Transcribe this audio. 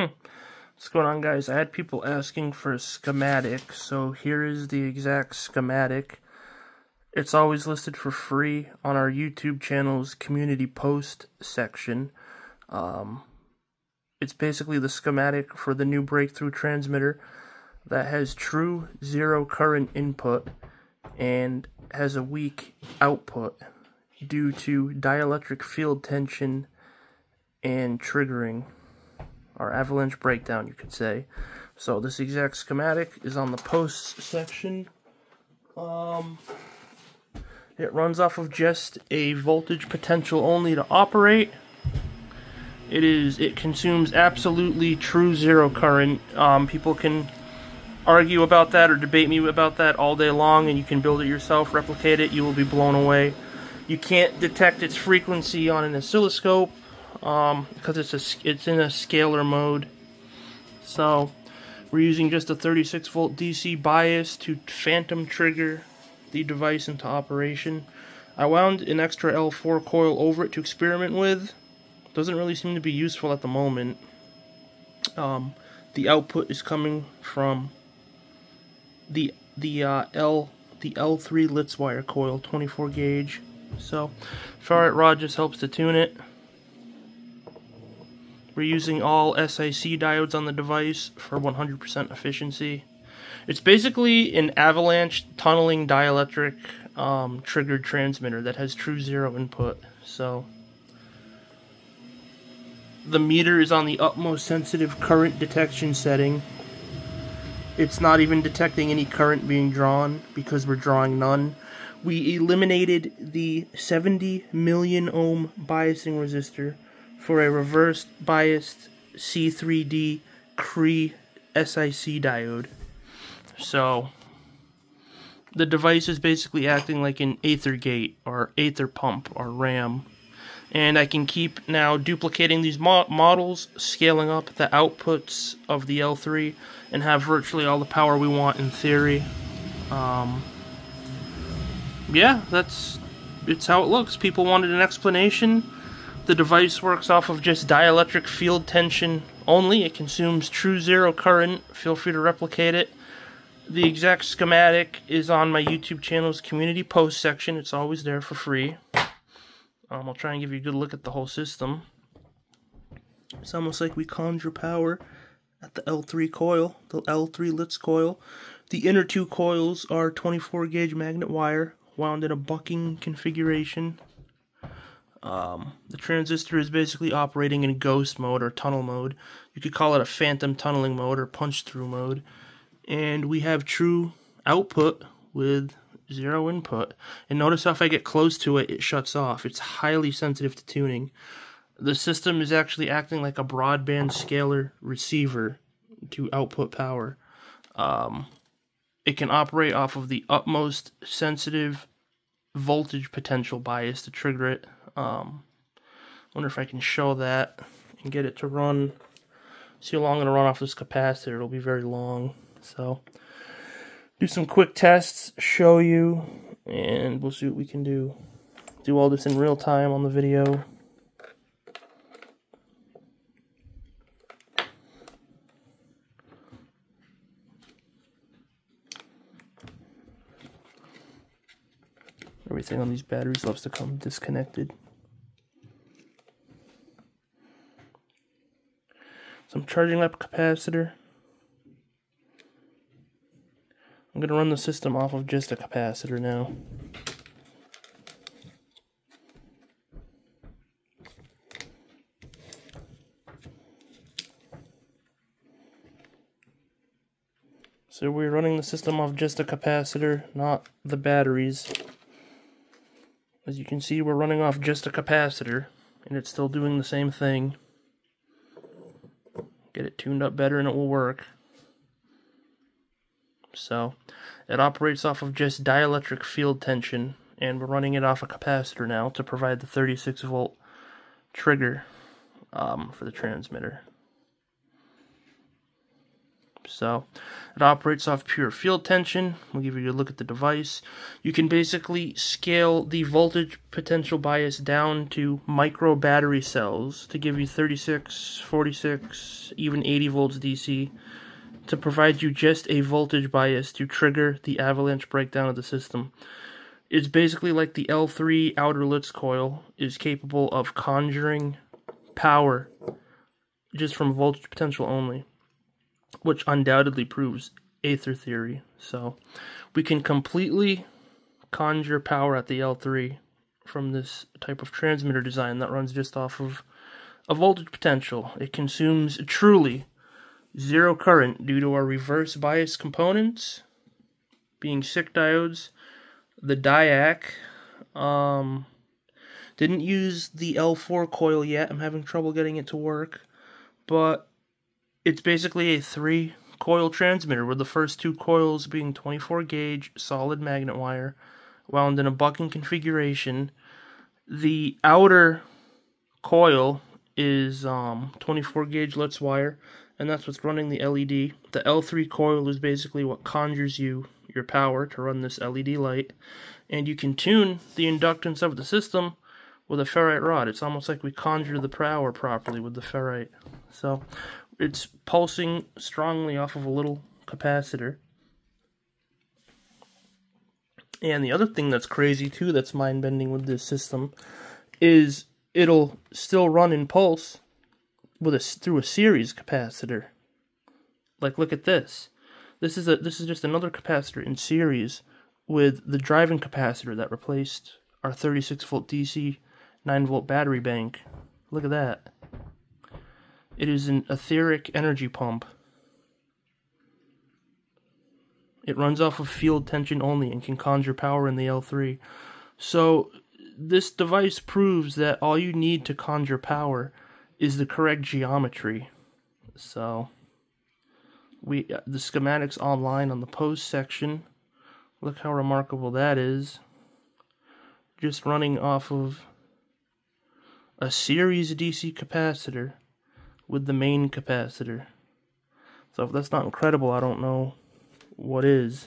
What's going on guys? I had people asking for a schematic, so here is the exact schematic. It's always listed for free on our YouTube channel's community post section. Um, it's basically the schematic for the new breakthrough transmitter that has true zero current input and has a weak output due to dielectric field tension and triggering or avalanche breakdown, you could say. So this exact schematic is on the posts section. Um, it runs off of just a voltage potential only to operate. It is it consumes absolutely true zero current. Um, people can argue about that or debate me about that all day long, and you can build it yourself, replicate it. You will be blown away. You can't detect its frequency on an oscilloscope um, because it's a, it's in a scalar mode. So we're using just a 36 volt DC bias to phantom trigger the device into operation. I wound an extra L4 coil over it to experiment with. Doesn't really seem to be useful at the moment. Um, the output is coming from the the uh, L the L3 Litz wire coil, 24 gauge. So ferrite rod just helps to tune it. We're using all SIC diodes on the device for 100% efficiency. It's basically an avalanche tunneling dielectric um, triggered transmitter that has true zero input. So the meter is on the utmost sensitive current detection setting. It's not even detecting any current being drawn because we're drawing none. We eliminated the 70 million ohm biasing resistor for a reverse biased C3D Cree SIC diode. So the device is basically acting like an Aether gate or Aether pump or RAM. And I can keep now duplicating these mo models, scaling up the outputs of the L3, and have virtually all the power we want in theory. Um, yeah, that's it's how it looks. People wanted an explanation. The device works off of just dielectric field tension only. It consumes true zero current. Feel free to replicate it. The exact schematic is on my YouTube channel's community post section. It's always there for free. Um, I'll try and give you a good look at the whole system. It's almost like we conjure power at the L3 coil, the L3 Litz coil. The inner two coils are 24 gauge magnet wire wound in a bucking configuration. Um, the transistor is basically operating in ghost mode or tunnel mode. You could call it a phantom tunneling mode or punch through mode. And we have true output with zero input. And notice how if I get close to it, it shuts off. It's highly sensitive to tuning. The system is actually acting like a broadband scalar receiver to output power. Um, it can operate off of the utmost sensitive voltage potential bias to trigger it. Um, wonder if I can show that and get it to run. See how long going to run off this capacitor. It'll be very long. So do some quick tests, show you, and we'll see what we can do. Do all this in real time on the video. Everything on these batteries loves to come disconnected. So I'm charging up capacitor. I'm going to run the system off of just a capacitor now. So we're running the system off just a capacitor, not the batteries. As you can see, we're running off just a capacitor, and it's still doing the same thing. Get it tuned up better and it will work. So, it operates off of just dielectric field tension, and we're running it off a capacitor now to provide the 36 volt trigger um, for the transmitter. So it operates off pure field tension. We'll give you a look at the device. You can basically scale the voltage potential bias down to micro battery cells to give you 36, 46, even 80 volts DC to provide you just a voltage bias to trigger the avalanche breakdown of the system. It's basically like the L3 outer Litz coil is capable of conjuring power just from voltage potential only which undoubtedly proves Aether theory. So we can completely conjure power at the L3 from this type of transmitter design that runs just off of a voltage potential. It consumes truly zero current due to our reverse bias components being SiC diodes. The DIAC um, didn't use the L4 coil yet. I'm having trouble getting it to work. But it's basically a three coil transmitter with the first two coils being 24 gauge solid magnet wire wound in a bucking configuration. The outer coil is um, 24 gauge Litz wire and that's what's running the LED. The L3 coil is basically what conjures you your power to run this LED light and you can tune the inductance of the system with a ferrite rod. It's almost like we conjure the power properly with the ferrite. So it's pulsing strongly off of a little capacitor. And the other thing that's crazy too, that's mind bending with this system, is it'll still run in pulse with a through a series capacitor. Like look at this. This is a this is just another capacitor in series with the driving capacitor that replaced our 36 volt DC 9 volt battery bank. Look at that. It is an etheric energy pump. It runs off of field tension only and can conjure power in the L3. So this device proves that all you need to conjure power is the correct geometry. So we uh, the schematics online on the post section. Look how remarkable that is. Just running off of a series DC capacitor with the main capacitor. So if that's not incredible, I don't know what is.